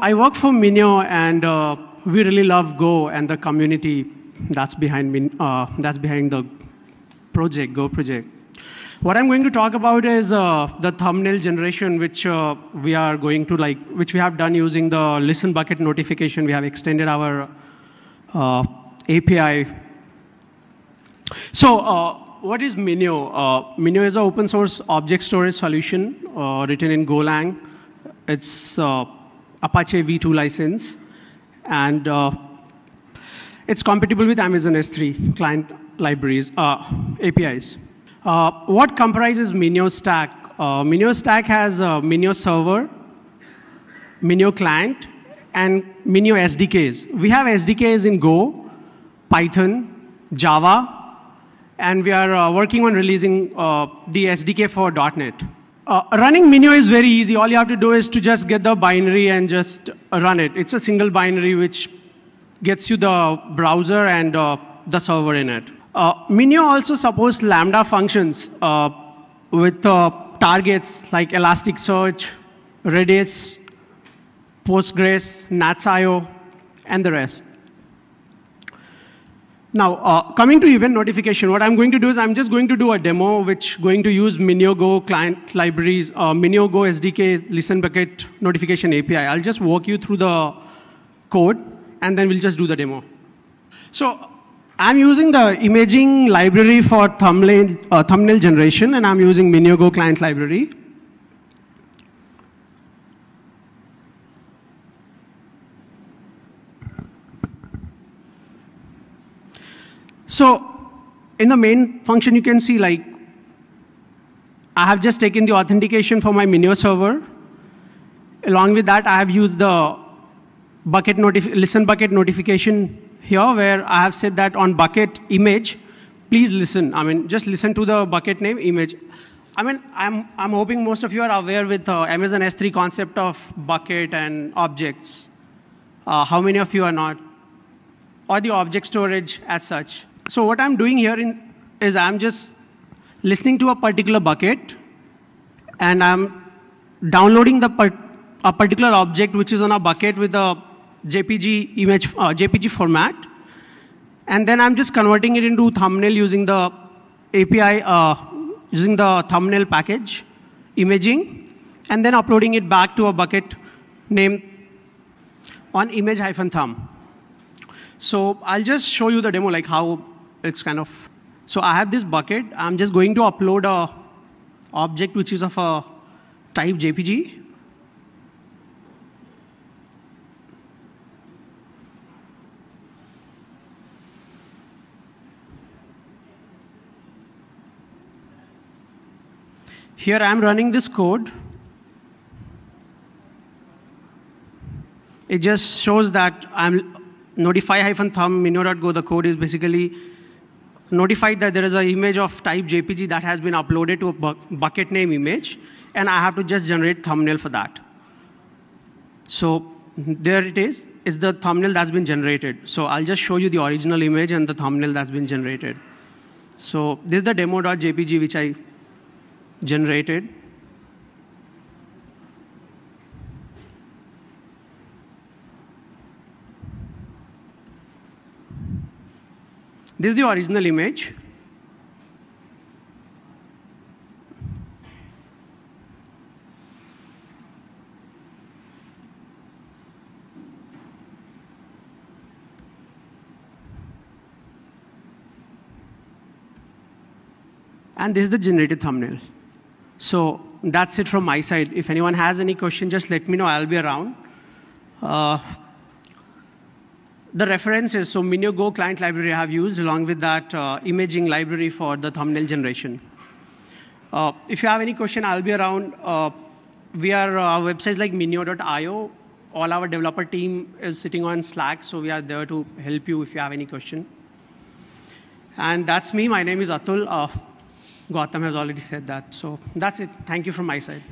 I work for Minio, and uh, we really love Go and the community that's behind Min- uh, that's behind the project, Go project. What I'm going to talk about is uh, the thumbnail generation, which uh, we are going to like, which we have done using the listen bucket notification. We have extended our uh, API. So, uh, what is Minio? Minio is an open source object storage solution written in Golang. It's Apache v2 license, and uh, it's compatible with Amazon S3 client libraries, uh, APIs. Uh, what comprises Minio stack? Uh, Minio stack has a Minio server, Minio client, and Minio SDKs. We have SDKs in Go, Python, Java, and we are uh, working on releasing uh, the SDK for .NET. Uh, running Minio is very easy. All you have to do is to just get the binary and just run it. It's a single binary which gets you the browser and uh, the server in it. Uh, Minio also supports Lambda functions uh, with uh, targets like Elasticsearch, Redis, Postgres, NATS.io, and the rest. Now, uh, coming to event notification, what I'm going to do is I'm just going to do a demo which going to use MinioGo client libraries, uh, MinioGo SDK listen bucket notification API. I'll just walk you through the code, and then we'll just do the demo. So I'm using the imaging library for thumbnail, uh, thumbnail generation, and I'm using MinioGo client library. So in the main function, you can see like, I have just taken the authentication for my Minio server. Along with that, I have used the bucket listen bucket notification here where I have said that on bucket image, please listen. I mean, just listen to the bucket name image. I mean, I'm, I'm hoping most of you are aware with uh, Amazon S3 concept of bucket and objects. Uh, how many of you are not? Or the object storage as such. So what I'm doing here in, is I'm just listening to a particular bucket, and I'm downloading the a particular object which is on a bucket with a JPG image, uh, JPG format, and then I'm just converting it into thumbnail using the API, uh, using the thumbnail package, imaging, and then uploading it back to a bucket named on image-thumb. So I'll just show you the demo, like how it's kind of, so I have this bucket. I'm just going to upload a object which is of a type JPG. Here I'm running this code. It just shows that I'm notify-thumb minio.go, the code is basically notified that there is an image of type JPG that has been uploaded to a bu bucket name image, and I have to just generate thumbnail for that. So there it is, is the thumbnail that's been generated. So I'll just show you the original image and the thumbnail that's been generated. So this is the demo.jpg which I generated. This is the original image. And this is the generated thumbnail. So that's it from my side. If anyone has any question, just let me know. I'll be around. Uh, the references, so MinioGo client library I have used along with that uh, imaging library for the thumbnail generation. Uh, if you have any question, I'll be around. Uh, we are uh, websites like minio.io. All our developer team is sitting on Slack, so we are there to help you if you have any question. And that's me. My name is Atul. Uh, Gautam has already said that. So that's it. Thank you from my side.